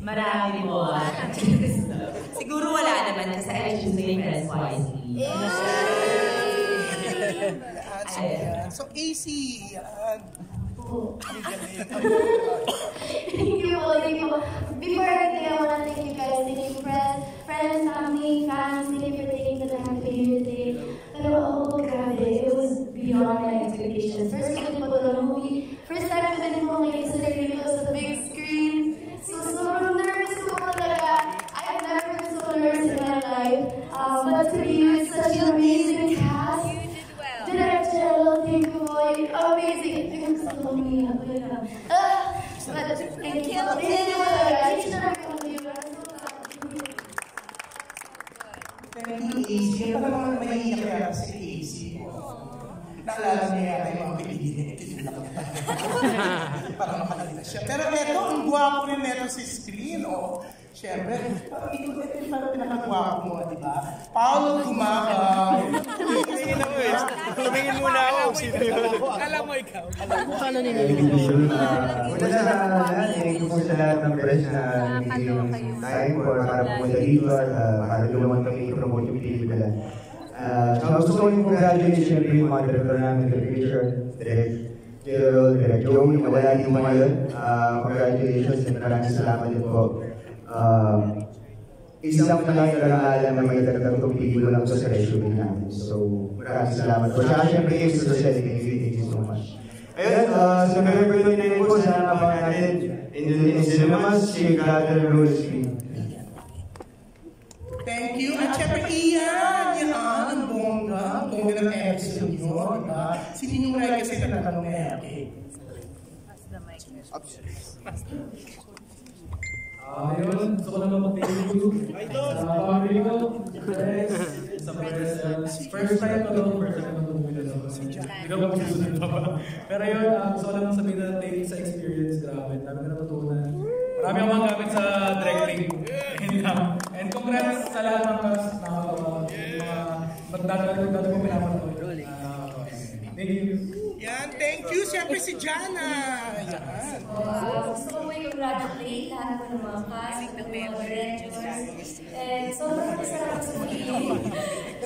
Marami po. Siguro wala naman kasi I choose my friends wisely. So, AC, yan. Thank syempre, ito yung parang pinakagwapo mo, di ba? Paolo Gumagaw. Tumingin ako eh. Tumingin muna ako. Sino yun? Alam mo ikaw. Sure na una sa lahat, thank you po sa lahat ng press na nagiging yung time for para pumunta dito at uh, para tulungan kami i-promote yung pelikula. Uh, so gusto ko yung congratulate siyempre yung mga director namin, the future, Direct Gerald, Direct Joey, na wala din mo ngayon. Uh, congratulations and maraming salamat din po. Um, isang karangalan na may dagdag pelikula lang sa resume namin. So maraming salamat po. Tsaka siyempre kayo sa society, thank you, so much. Ayun, uh, sa November 29 po, sana mabangan natin in the cinemas, Shake, Rattle, Roll Screen. Thank you. At syempre, iyan, yan, ang bongga. Ang bongga ng episode yun, di ba? Sinunguray kasi na natanong ni Eke. Ah, yun. Gusto ko naman mag-thank you sa family ko, friends, sa friends. First time ko lang, first time ko movie na lang. Hindi ko susunod pa. Pero yun, ah, gusto ko lang sabihin na thank you sa experience. Grabe, dami ko natutunan. Marami akong gamit sa directing. And, um, and congrats sa lahat ng cast na mga magdadagdag ko pinapanood. Ah, Thank you. Thank you. Siyempre si Jana. Yan. Uh, gusto ko po i-congratulate lahat po ng mga cast, ng mga directors. And sobrang masarap sa feeling.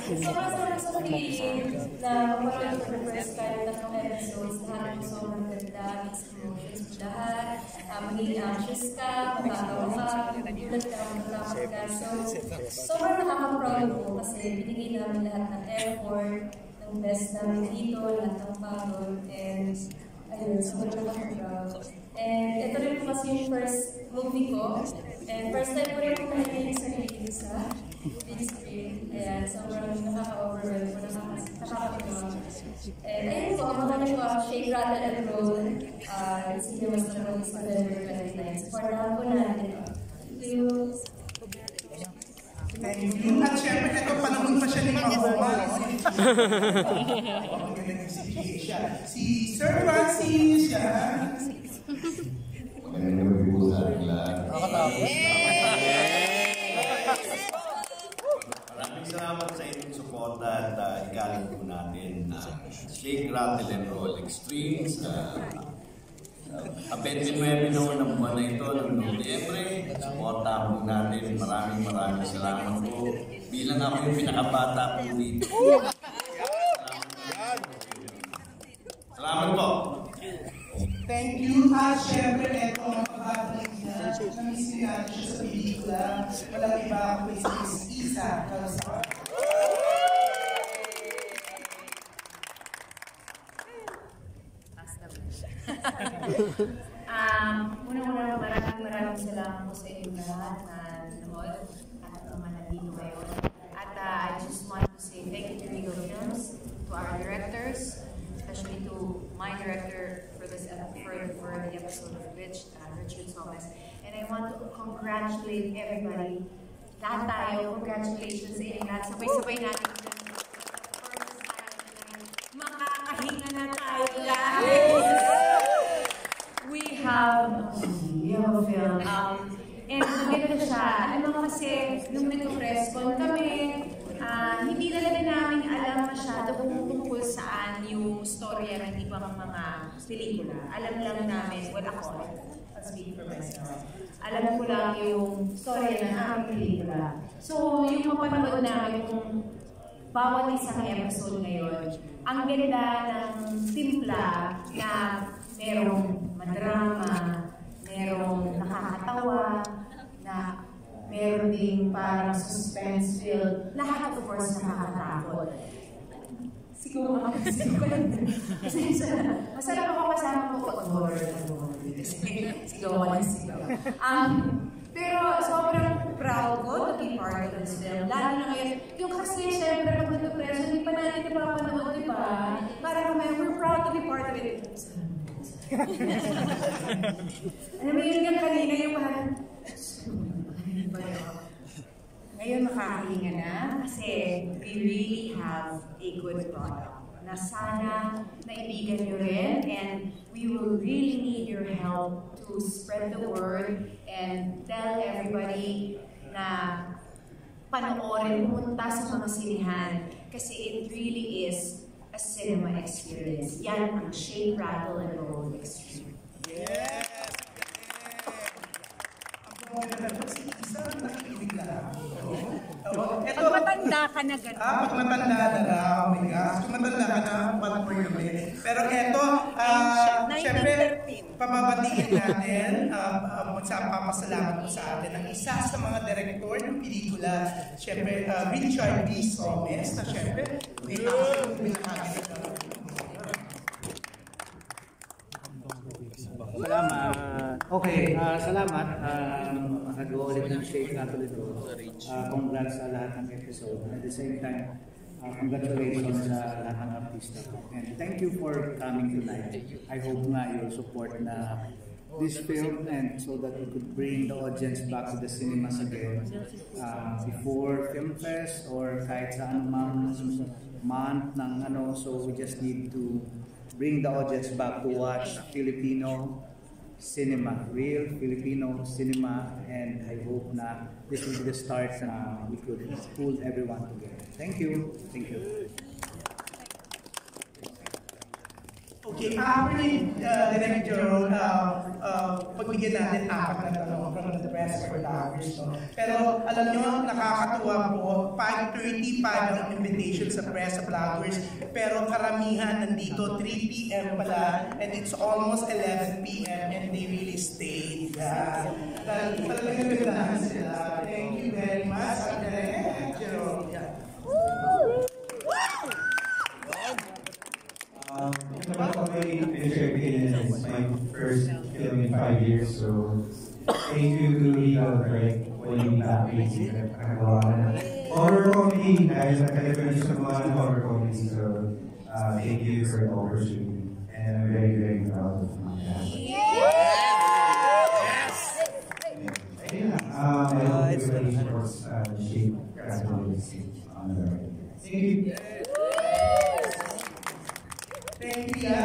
Sobrang sarap sa feeling na parang for the first time tatlong episodes, lahat po sobrang ganda, mixed emotions po lahat. Magiging anxious ka, matatawa ka, magugulat ka, matatakot ka. So, sobrang nakaka-proud po kasi binigay namin lahat ng effort, ng best namin dito, lahat ng pagod, and ayun, sobrang nakaka-proud. And ito rin po kasi yung first movie ko, and first time ko rin po yung sarili sa big screen. Ayan, sobrang nakaka-overwhelm po, nakaka-proud. And ayun po, abangan niyo po Shake, Rattle, and Roll. Uh, the Western Road, November 29. Supportahan po natin. Thank you. Thank you. At syempre, ito, panahon pa siya ni Mahoma. Ang galing si siya. Si Sir Francis, lahat. Maraming salamat sa inyong suporta at uh, igaling po natin na Shake, Rattle, and Roll Extremes. Uh, uh, 29 noon ng buwan na ito ng Nobyembre. Suporta po natin. Maraming maraming salamat po. Bilang ako yung pinakabata po dito. Salamat po. Thank you. At syempre, ito ang pagbabalik niya. Namiss din natin siya sa pelikula. Walang iba kundi si Miss Isa Calzar. Una-una, inyong I just want to say thank you to Rigo Films, to our directors, especially to my director for this ep- for, the episode of Rich, uh, Richard Thomas. And I want to congratulate everybody. Lahat tayo, congratulations sa inyo lahat. Sabay-sabay natin yung storya ng ibang mga pelikula. Alam lang namin, well ako, I'll speak for myself. Alam ko lang yung storya ng aming pelikula. So, yung mapanood namin kung bawat isang episode ngayon, ang ganda ng timpla na merong madrama, merong nakakatawa, na meron ding parang suspense filled, lahat of course nakakatakot. Siguro ako kasi ko. Pasensya na. Masarap ako kasama ng movie. Kasi sigaw ako ng sigaw. Um, pero sobrang proud ko to be part of this film. Lalo na ngayon, yung kasi syempre pag nag-preso, hindi pa natin napapanood, di ba? Parang kami, we're proud to be part of it. Alam mo yun nga kanina yung parang, ngayon makakahinga na kasi we really have a good product na sana naibigan nyo rin and we will really need your help to spread the word and tell everybody na panoorin, pumunta sa mga sinihan kasi it really is a cinema experience. Yan ang Shake, Rattle, and Roll Extreme. Ka na gano'n. Ah, pag matanda na na, oh my gosh, pag matanda ka na, one more kami. Pero eto, ah, syempre, pababatiin natin, um, um, sa papasalamat po sa atin ang isa sa mga direktor ng pelikula, syempre, uh, Richard B. Somes, na syempre, may ako binahagi ito. Salamat. Okay, ah, salamat. Um, nagawa ulit ng Shake Catholic Road. Uh, congrats sa lahat ng episode. At the same time, uh, congratulations sa lahat ng artista. And thank you for coming tonight. I hope na you'll support na this film and so that we could bring the audience back to the cinemas again uh, before Film Fest or kahit sa anumang month ng ano so we just need to bring the audience back to watch Filipino cinema, real Filipino cinema, and I hope na this will be the start na we could pull everyone together. Thank you. Thank you. Okay, actually, uh, Direct Jerome, uh, uh, pagbigyan natin apat na tanong from the press for lovers. No? Pero alam nyo, nakakatuwa po, 5.30 pa ang invitation sa press sa vloggers, pero karamihan nandito 3 p.m. pala, and it's almost 11 p.m. and they really stayed. Yeah. Tal- Talagang ganda sila. Thank you very much, Direct ng horror comedy dahil nakalipan sa mga horror comedy, so uh, thank you for the opportunity. And I'm very, very proud of my cast. Ayun lang, um, I hope everybody supports uh, Shape Graduate on the right. Thank you. Thank you.